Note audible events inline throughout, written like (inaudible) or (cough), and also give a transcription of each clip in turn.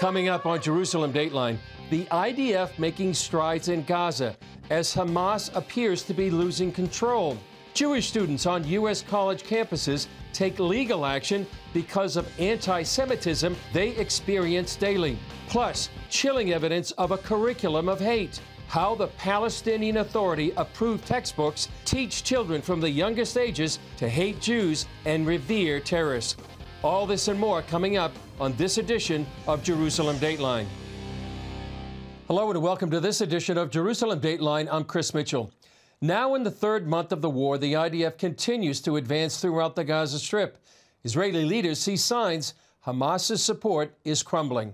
Coming up on Jerusalem Dateline, the IDF making strides in Gaza as Hamas appears to be losing control. Jewish students on U.S. college campuses take legal action because of anti Semitism they experience daily. Plus, chilling evidence of a curriculum of hate. How the Palestinian Authority approved textbooks teach children from the youngest ages to hate Jews and revere terrorists. All this and more coming up on this edition of Jerusalem Dateline. Hello and welcome to this edition of Jerusalem Dateline. I'm Chris Mitchell. Now, in the third month of the war, the IDF continues to advance throughout the Gaza Strip. Israeli leaders see signs Hamas's support is crumbling.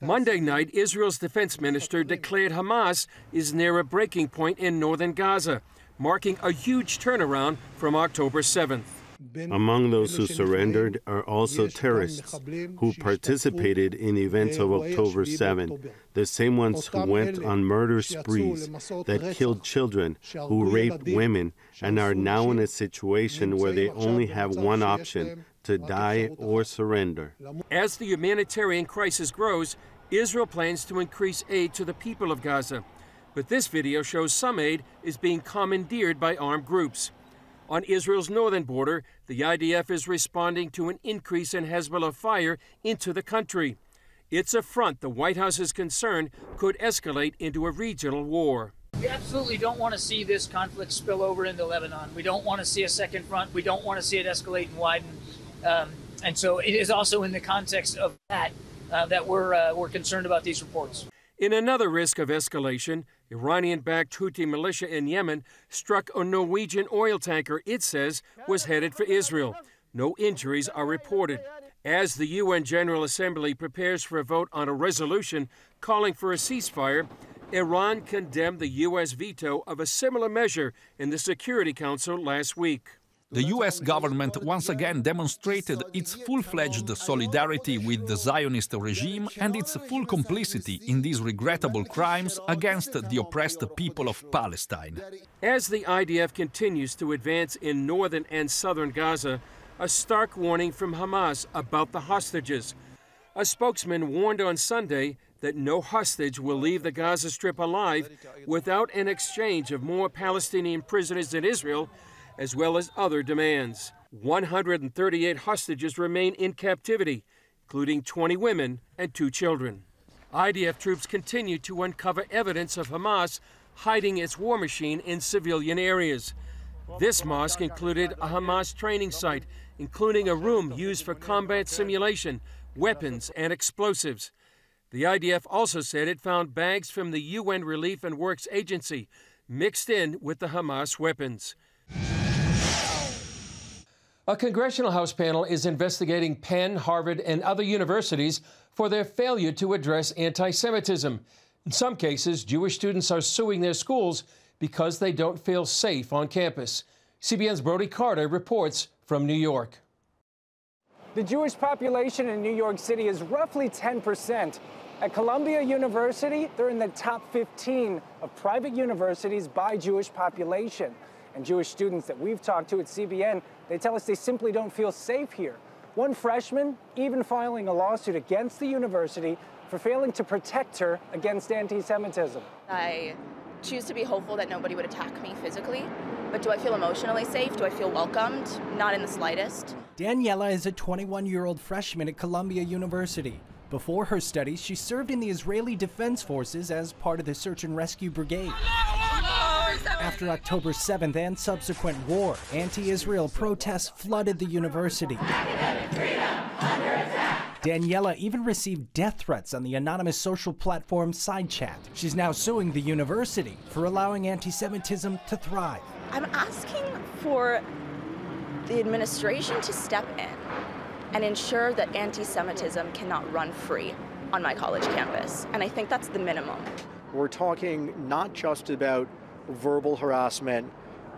Monday night, Israel's defense minister declared Hamas is near a breaking point in northern Gaza, marking a huge turnaround from October 7th. Among those who surrendered are also terrorists who participated in events of October 7, the same ones who went on murder sprees that killed children, who raped women, and are now in a situation where they only have one option to die or surrender. As the humanitarian crisis grows, Israel plans to increase aid to the people of Gaza. But this video shows some aid is being commandeered by armed groups. On Israel's northern border, the IDF is responding to an increase in Hezbollah fire into the country. It's a front the White House is concerned could escalate into a regional war. We absolutely don't want to see this conflict spill over into Lebanon. We don't want to see a second front. We don't want to see it escalate and widen. Um, and so it is also in the context of that uh, that we're, uh, we're concerned about these reports. In another risk of escalation, Iranian backed Houthi militia in Yemen struck a Norwegian oil tanker it says was headed for Israel. No injuries are reported. As the UN General Assembly prepares for a vote on a resolution calling for a ceasefire, Iran condemned the U.S. veto of a similar measure in the Security Council last week. The US government once again demonstrated its full fledged solidarity with the Zionist regime and its full complicity in these regrettable crimes against the oppressed people of Palestine. As the IDF continues to advance in northern and southern Gaza, a stark warning from Hamas about the hostages. A spokesman warned on Sunday that no hostage will leave the Gaza Strip alive without an exchange of more Palestinian prisoners in Israel as well as other demands. 138 hostages remain in captivity, including 20 women and two children. IDF troops continue to uncover evidence of Hamas hiding its war machine in civilian areas. This mosque included a Hamas training site, including a room used for combat simulation, weapons, and explosives. The IDF also said it found bags from the UN Relief and Works Agency mixed in with the Hamas weapons. A congressional House panel is investigating Penn, Harvard, and other universities for their failure to address anti Semitism. In some cases, Jewish students are suing their schools because they don't feel safe on campus. CBN's Brody Carter reports from New York. The Jewish population in New York City is roughly 10%. At Columbia University, they're in the top 15 of private universities by Jewish population. And Jewish students that we've talked to at CBN they tell us they simply don't feel safe here. One freshman even filing a lawsuit against the university for failing to protect her against anti Semitism. I choose to be hopeful that nobody would attack me physically. But do I feel emotionally safe? Do I feel welcomed? Not in the slightest. Daniela is a 21 year old freshman at Columbia University. Before her studies, she served in the Israeli Defense Forces as part of the Search and Rescue Brigade. After October 7th and subsequent war, anti Israel protests flooded the university. Daniela even received death threats on the anonymous social platform SideChat. She's now suing the university for allowing anti Semitism to thrive. I'm asking for the administration to step in and ensure that anti Semitism cannot run free on my college campus. And I think that's the minimum. We're talking not just about verbal harassment,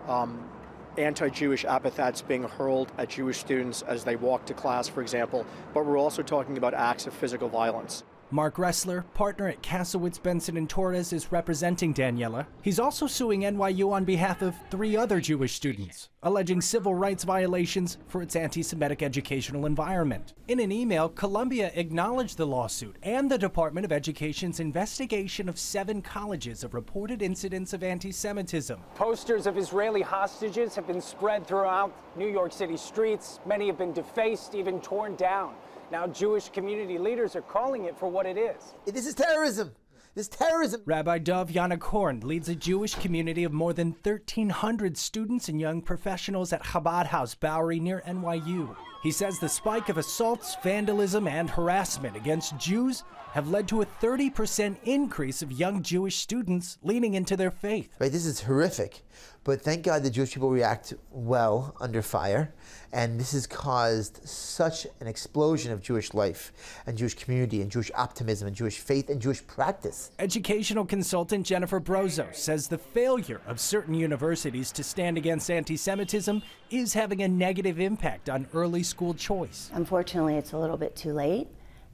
um, anti Jewish epithets being hurled at Jewish students as they walk to class, for example, but we're also talking about acts of physical violence. Mark Ressler, partner at Kasowitz Benson and Torres, is representing Daniela. He's also suing NYU on behalf of three other Jewish students, alleging civil rights violations for its anti Semitic educational environment. In an email, Columbia acknowledged the lawsuit and the Department of Education's investigation of seven colleges of reported incidents of anti Semitism. Posters of Israeli hostages have been spread throughout New York City streets. Many have been defaced, even torn down. Now, Jewish community leaders are calling it for what it is. This is terrorism. This terrorism. Rabbi Dov Yonah Korn leads a Jewish community of more than 1,300 students and young professionals at Chabad House Bowery near NYU. He says the spike of assaults, vandalism, and harassment against Jews have led to a 30% increase of young Jewish students leaning into their faith. Right, this is horrific. But thank God the Jewish people react well under fire. And this has caused such an explosion of Jewish life and Jewish community and Jewish optimism and Jewish faith and Jewish practice. Educational consultant Jennifer Brozo says the failure of certain universities to stand against anti Semitism is having a negative impact on early school choice. Unfortunately, it's a little bit too late.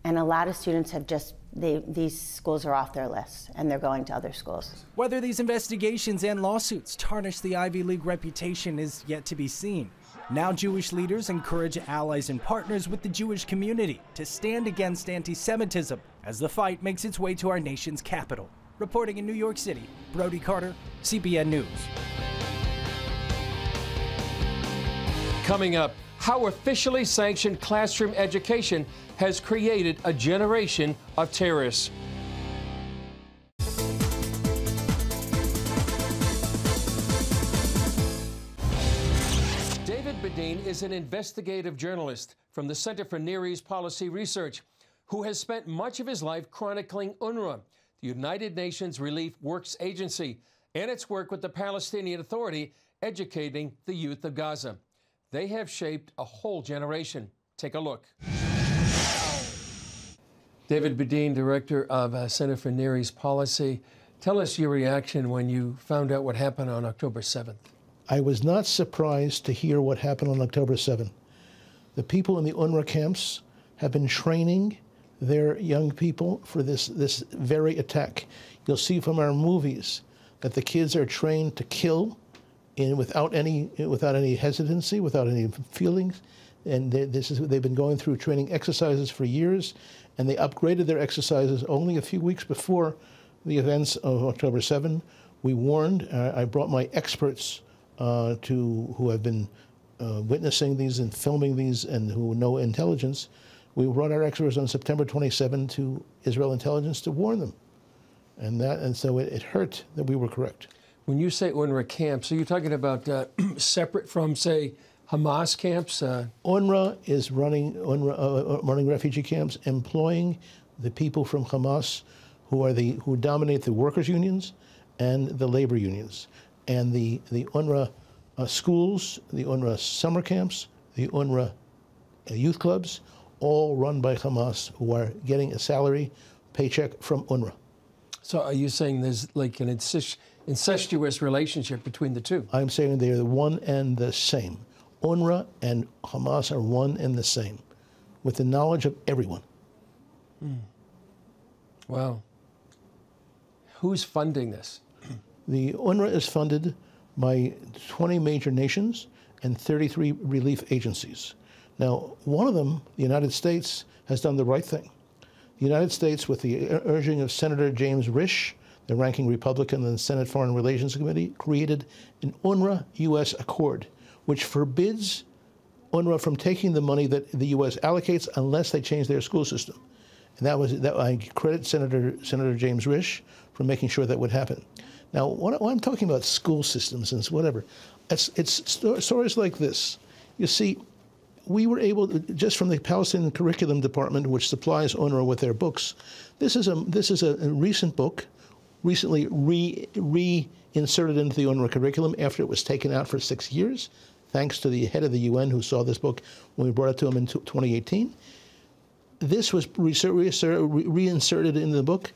And a lot of students have just, they, these schools are off their list and they're going to other schools. Whether these investigations and lawsuits tarnish the Ivy League reputation is yet to be seen. Now, Jewish leaders encourage allies and partners with the Jewish community to stand against anti Semitism as the fight makes its way to our nation's capital. Reporting in New York City, Brody Carter, CBN News. Coming up, how officially sanctioned classroom education has created a generation of terrorists. David Bedein is an investigative journalist from the Center for Near East Policy Research who has spent much of his life chronicling UNRWA, the United Nations Relief Works Agency, and its work with the Palestinian Authority educating the youth of Gaza. They have shaped a whole generation. Take a look. David Bedein, Director of uh, Center for Near East Policy. Tell us your reaction when you found out what happened on October 7th. I was not surprised to hear what happened on October 7th. The people in the UNRWA camps have been training their young people for this, this very attack. You'll see from our movies that the kids are trained to kill in, without, any, without any hesitancy, without any feelings. And they, this is, they've been going through training exercises for years, and they upgraded their exercises only a few weeks before the events of October 7. We warned, uh, I brought my experts uh, to, who have been uh, witnessing these and filming these and who know intelligence. We brought our experts on September 27 to Israel intelligence to warn them. And, that, and so it, it hurt that we were correct. When you say UNRWA camps, are you talking about uh, (clears throat) separate from, say, Hamas camps? Uh... UNRWA is running UNRWA, uh, running refugee camps, employing the people from Hamas who are the who dominate the workers' unions and the labor unions, and the the UNRWA uh, schools, the UNRWA summer camps, the UNRWA uh, youth clubs, all run by Hamas, who are getting a salary paycheck from UNRWA. So, are you saying there's like an incestuous relationship between the two? I'm saying they are one and the same. UNRWA and Hamas are one and the same, with the knowledge of everyone. Mm. Wow. Who's funding this? The UNRWA is funded by 20 major nations and 33 relief agencies. Now, one of them, the United States, has done the right thing. The United States, with the urging of Senator James Risch, the ranking Republican in the Senate Foreign Relations Committee, created an UNRWA U.S. accord, which forbids UNRWA from taking the money that the U.S. allocates unless they change their school system. And that was that I credit Senator Senator James Risch for making sure that would happen. Now, when I'm talking about school systems and whatever, it's, it's stories like this. You see, we were able, just from the Palestinian Curriculum Department, which supplies UNRWA with their books, this is a, this is a, a recent book, recently re, reinserted into the UNRWA curriculum after it was taken out for six years, thanks to the head of the UN who saw this book when we brought it to him in 2018. This was reinserted in the book.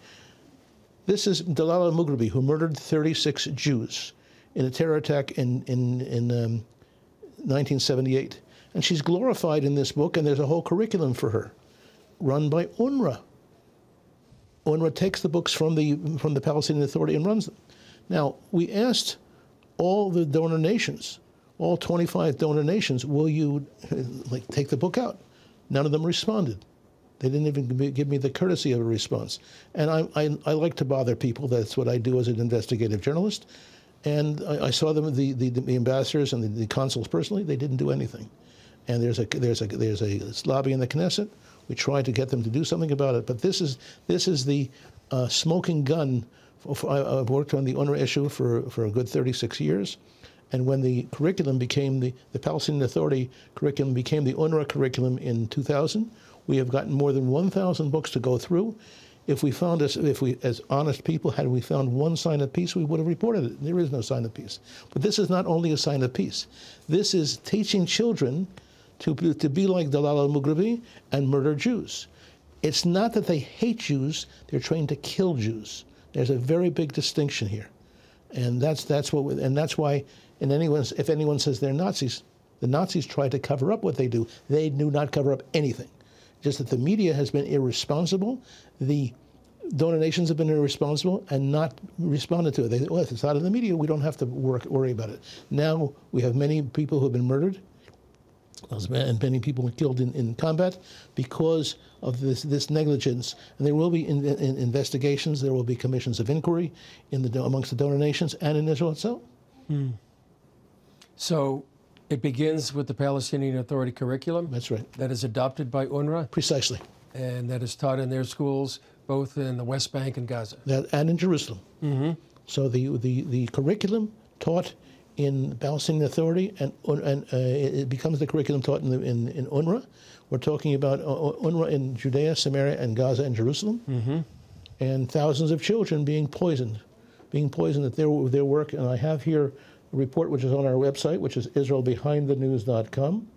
This is Dalal Mughrabi, who murdered 36 Jews in a terror attack in, in, in um, 1978. And she's glorified in this book, and there's a whole curriculum for her, run by UNRWA. UNRWA takes the books from the from the Palestinian Authority and runs them. Now we asked all the donor nations, all 25 donor nations, will you like take the book out? None of them responded. They didn't even give me the courtesy of a response. And I, I, I like to bother people. That's what I do as an investigative journalist. And I, I saw them, the, the, the, ambassadors and the, the, consuls personally, they didn't do anything. And there's a, there's, a, there's a lobby in the Knesset. We tried to get them to do something about it. But this is, this is the uh, smoking gun. For, I, I've worked on the UNRWA issue for, for a good 36 years. And when the curriculum became the, the Palestinian Authority curriculum became the UNRWA curriculum in 2000, we have gotten more than 1,000 books to go through. If we found us, if we, as honest people, had we found one sign of peace, we would have reported it. There is no sign of peace. But this is not only a sign of peace. This is teaching children to, to be like Dalal al-Mughrabi and murder Jews. It's not that they hate Jews, they're trained to kill Jews. There's a very big distinction here. And that's, that's, what, we, and that's why in anyone's, if anyone says they're Nazis, the Nazis try to cover up what they do. They do not cover up anything just that the media has been irresponsible. The donor nations have been irresponsible and not responded to it. They, well, if it's out of the media, we don't have to work, worry about it. Now we have many people who have been murdered and many people were killed in, in combat because of this, this negligence. And there will be in, in investigations, there will be commissions of inquiry in the, amongst the donor nations and in Israel itself. Hmm. So it begins with the Palestinian Authority curriculum. That's right. That is adopted by UNRWA. Precisely. And that is taught in their schools, both in the West Bank and Gaza. That, and in Jerusalem. Mm-hmm. So the, the, the curriculum taught in Palestinian Authority and, and uh, it becomes the curriculum taught in, the, in, in UNRWA. We're talking about uh, UNRWA in Judea, Samaria, and Gaza and Jerusalem. Mm-hmm. And thousands of children being poisoned, being poisoned at their, their work. And I have here a report which is on our website, which is israelbehindthenews.com.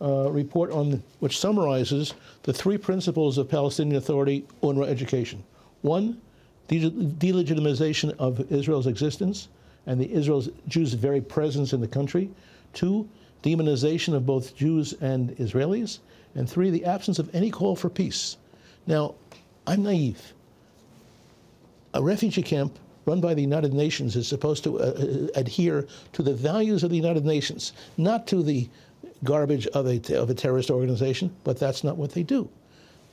Uh, report on which summarizes the three principles of Palestinian Authority UNRWA education. One, de- delegitimization of Israel's existence and the Israel's Jews' very presence in the country. Two, demonization of both Jews and Israelis. And three, the absence of any call for peace. Now, I'm naive. A refugee camp run by the United Nations is supposed to uh, uh, adhere to the values of the United Nations, not to the garbage of a, of a terrorist organization, but that's not what they do.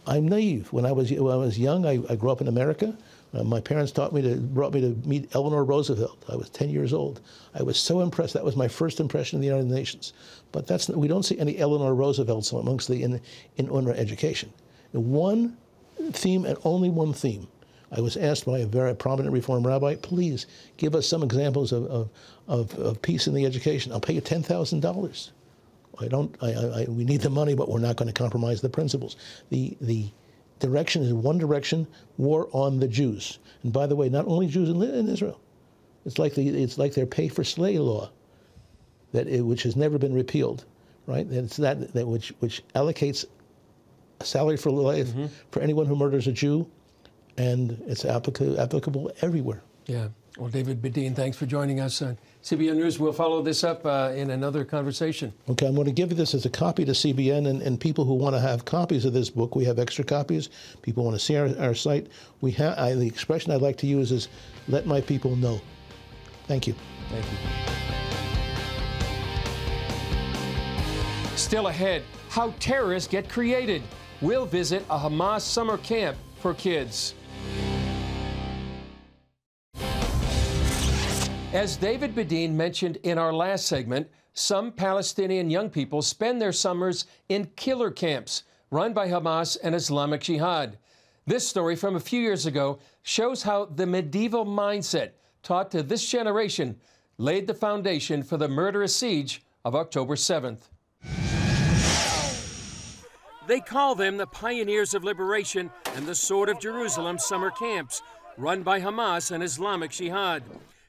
I'm naive. When I was, when I was young, I, I grew up in America. Uh, my parents taught me to, brought me to meet Eleanor Roosevelt. I was 10 years old. I was so impressed. That was my first impression of the United Nations. But that's, we don't see any Eleanor Roosevelts amongst the, in, in UNRWA education. One theme and only one theme I was asked by a very prominent Reform rabbi, please give us some examples of, of, of, of peace in the education. I'll pay you $10,000. I don't, I, I, we need the money, but we're not going to compromise the principles. The, the direction is one direction, war on the Jews. And by the way, not only Jews in, in Israel. It's like, the, it's like their pay for slay law, that it, which has never been repealed, right? And It's that, that which, which allocates a salary for life mm-hmm. for anyone who murders a Jew and it's applica- applicable everywhere. Yeah. Well, David Bedein, thanks for joining us on CBN News. We'll follow this up uh, in another conversation. Okay, I'm going to give this as a copy to CBN and, and people who want to have copies of this book. We have extra copies. People want to see our, our site. We have the expression I'd like to use is "let my people know." Thank you. Thank you. Still ahead, how terrorists get created. We'll visit a Hamas summer camp for kids. As David Bedein mentioned in our last segment, some Palestinian young people spend their summers in killer camps run by Hamas and Islamic Jihad. This story from a few years ago shows how the medieval mindset taught to this generation laid the foundation for the murderous siege of October 7th. They call them the Pioneers of Liberation and the Sword of Jerusalem summer camps, run by Hamas and Islamic Jihad.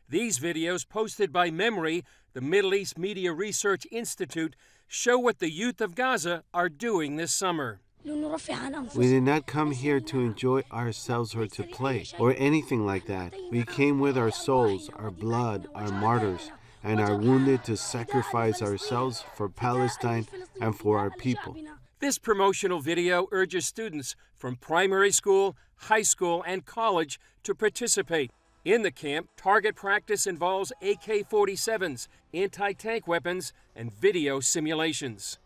These videos, posted by MEMRI, the Middle East Media Research Institute, show what the youth of Gaza are doing this summer. We did not come here to enjoy ourselves or to play or anything like that. We came with our souls, our blood, our martyrs, and our wounded to sacrifice ourselves for Palestine and for our people. This promotional video urges students from primary school, high school, and college to participate. In the camp, target practice involves AK 47s, anti tank weapons, and video simulations.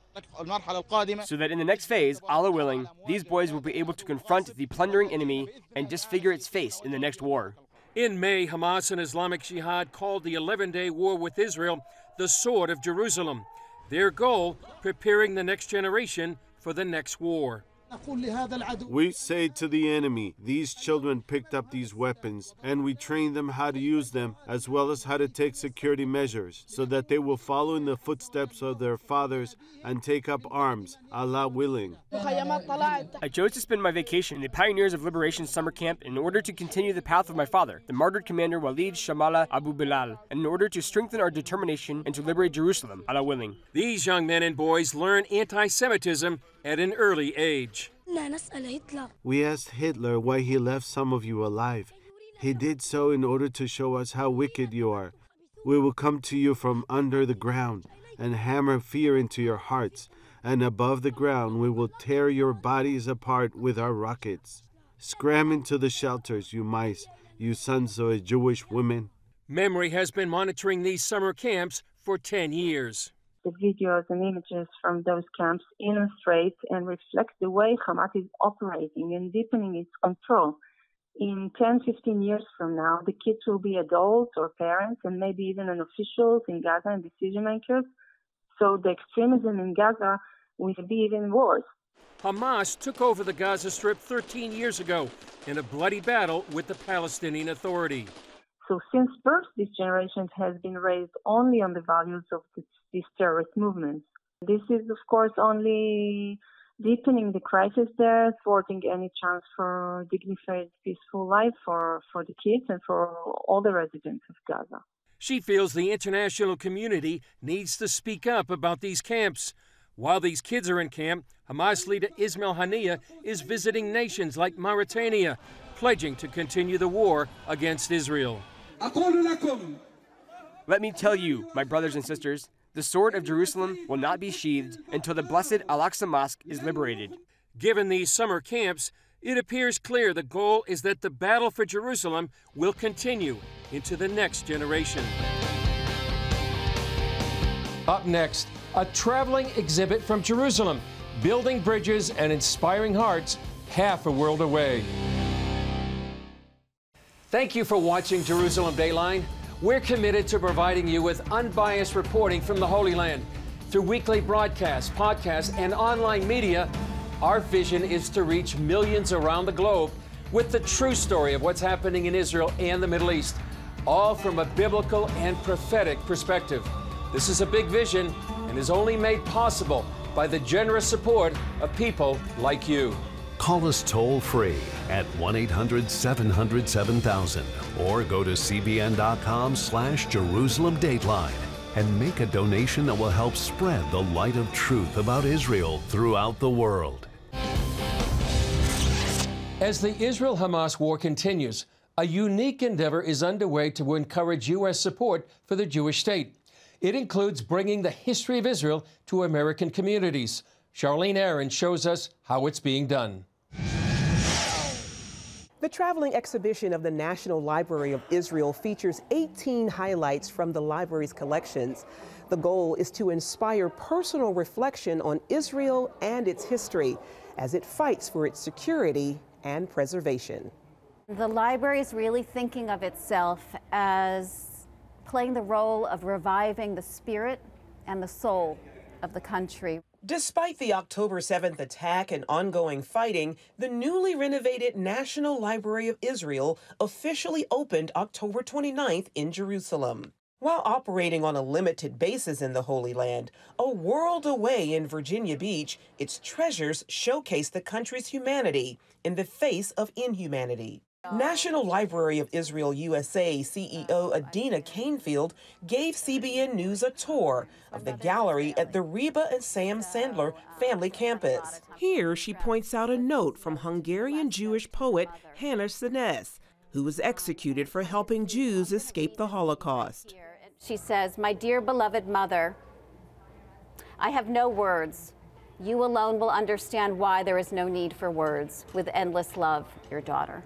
So that in the next phase, Allah willing, these boys will be able to confront the plundering enemy and disfigure its face in the next war. In May, Hamas and Islamic Jihad called the 11 day war with Israel the Sword of Jerusalem. Their goal, preparing the next generation for the next war. We say to the enemy, these children picked up these weapons, and we train them how to use them, as well as how to take security measures, so that they will follow in the footsteps of their fathers and take up arms, Allah willing. I chose to spend my vacation in the Pioneers of Liberation summer camp in order to continue the path of my father, the martyred commander Walid Shamala Abu Bilal, and in order to strengthen our determination and to liberate Jerusalem, Allah willing. These young men and boys learn anti Semitism at an early age. We asked Hitler why he left some of you alive. He did so in order to show us how wicked you are. We will come to you from under the ground and hammer fear into your hearts, and above the ground we will tear your bodies apart with our rockets. Scram into the shelters, you mice, you sons of a Jewish woman. MEMRI has been monitoring these summer camps for 10 years. The videos and images from those camps illustrate and reflect the way Hamas is operating and deepening its control. In 10, 15 years from now, the kids will be adults or parents and maybe even an officials in Gaza and decision makers. So the extremism in Gaza will be even worse. Hamas took over the Gaza Strip 13 years ago in a bloody battle with the Palestinian Authority. So since birth, this generation has been raised only on the values of this, these terrorist movements. This is, of course, only deepening the crisis there, thwarting any chance for dignified, peaceful life for, for the kids and for all the residents of Gaza. She feels the international community needs to speak up about these camps. While these kids are in camp, Hamas leader Ismail Haniyeh is visiting nations like Mauritania, pledging to continue the war against Israel. Let me tell you, my brothers and sisters, the sword of Jerusalem will not be sheathed until the blessed Al Aqsa Mosque is liberated. Given these summer camps, it appears clear the goal is that the battle for Jerusalem will continue into the next generation. Up next, a traveling exhibit from Jerusalem, building bridges and inspiring hearts half a world away. Thank you for watching Jerusalem Dateline. We're committed to providing you with unbiased reporting from the Holy Land. Through weekly broadcasts, podcasts, and online media, our vision is to reach millions around the globe with the true story of what's happening in Israel and the Middle East, all from a biblical and prophetic perspective. This is a big vision and is only made possible by the generous support of people like you. Call us toll free at 1 800 700 7000 or go to cbn.com slash Jerusalem Dateline and make a donation that will help spread the light of truth about Israel throughout the world. As the Israel Hamas war continues, a unique endeavor is underway to encourage U.S. support for the Jewish state. It includes bringing the history of Israel to American communities. Charlene Aaron shows us how it's being done. The traveling exhibition of the National Library of Israel features 18 highlights from the library's collections. The goal is to inspire personal reflection on Israel and its history as it fights for its security and preservation. The library is really thinking of itself as playing the role of reviving the spirit and the soul of the country. Despite the October 7th attack and ongoing fighting, the newly renovated National Library of Israel officially opened October 29th in Jerusalem. While operating on a limited basis in the Holy Land, a world away in Virginia Beach, its treasures showcase the country's humanity in the face of inhumanity. National Library of Israel USA CEO oh, Adina Canfield gave CBN News a tour of the gallery at the Reba and Sam Sandler family um, campus. Here, she points out a note from Hungarian Jewish poet Hannah Szenes, who was executed for helping Jews escape the Holocaust. She says, My dear beloved mother, I have no words You alone will understand why there is no need for words. With endless love, your daughter.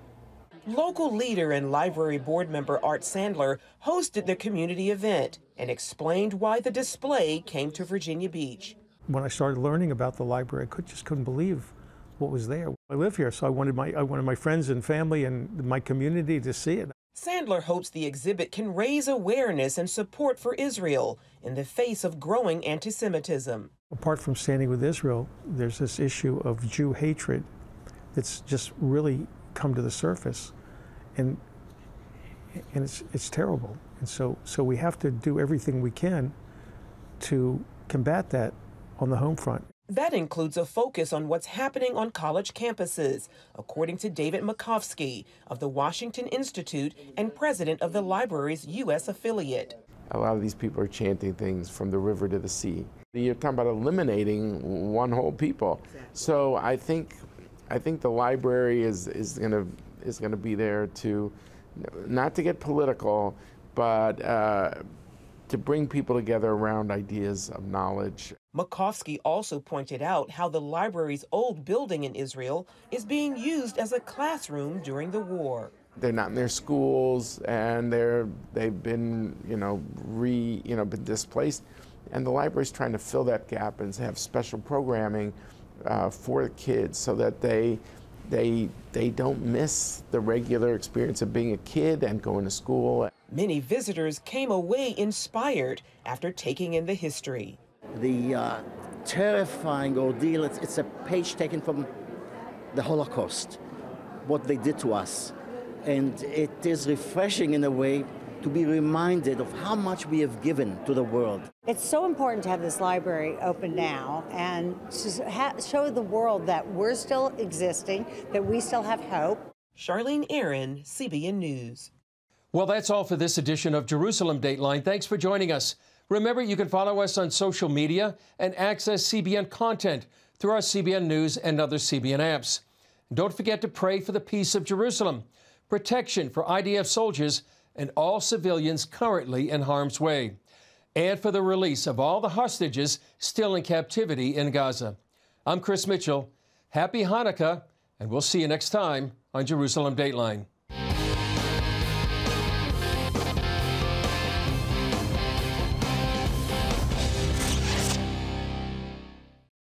Local leader and library board member Art Sandler hosted the community event and explained why the display came to Virginia Beach. When I started learning about the library, I could, just couldn't believe what was there. I live here, so I wanted my I wanted my friends and family and my community to see it. Sandler hopes the exhibit can raise awareness and support for Israel in the face of growing anti Semitism. Apart from standing with Israel, there's this issue of Jew hatred that's just really come to the surface. And, and it's, it's terrible. And so, so we have to do everything we can to combat that on the home front. That includes a focus on what's happening on college campuses, according to David Makovsky of the Washington Institute and president of the library's U.S. affiliate. A lot of these people are chanting things from the river to the sea. You're talking about eliminating one whole people. So I think, I think the library is, is going to is going to be there to, not to get political, but uh, to bring people together around ideas of knowledge. Makovsky also pointed out how the library's old building in Israel is being used as a classroom during the war. They're not in their schools, and they're they've been you know re you know been displaced, and the library's trying to fill that gap and have special programming uh, for the kids so that they they they don't miss the regular experience of being a kid and going to school. Many visitors came away inspired after taking in the history. The uh, terrifying ordeal, it's, it's a page taken from the Holocaust, what they did to us. And it is refreshing in a way to be reminded of how much we have given to the world. It's so important to have this library open now and to ha- show the world that we're still existing, that we still have hope. Charlene Aaron, CBN News. Well, that's all for this edition of Jerusalem Dateline. Thanks for joining us. Remember, you can follow us on social media and access CBN content through our CBN News and other CBN apps. don't forget to pray for the peace of Jerusalem, protection for IDF soldiers, and all civilians currently in harm's way, and for the release of all the hostages still in captivity in Gaza. I'm Chris Mitchell. Happy Hanukkah, and we'll see you next time on Jerusalem Dateline.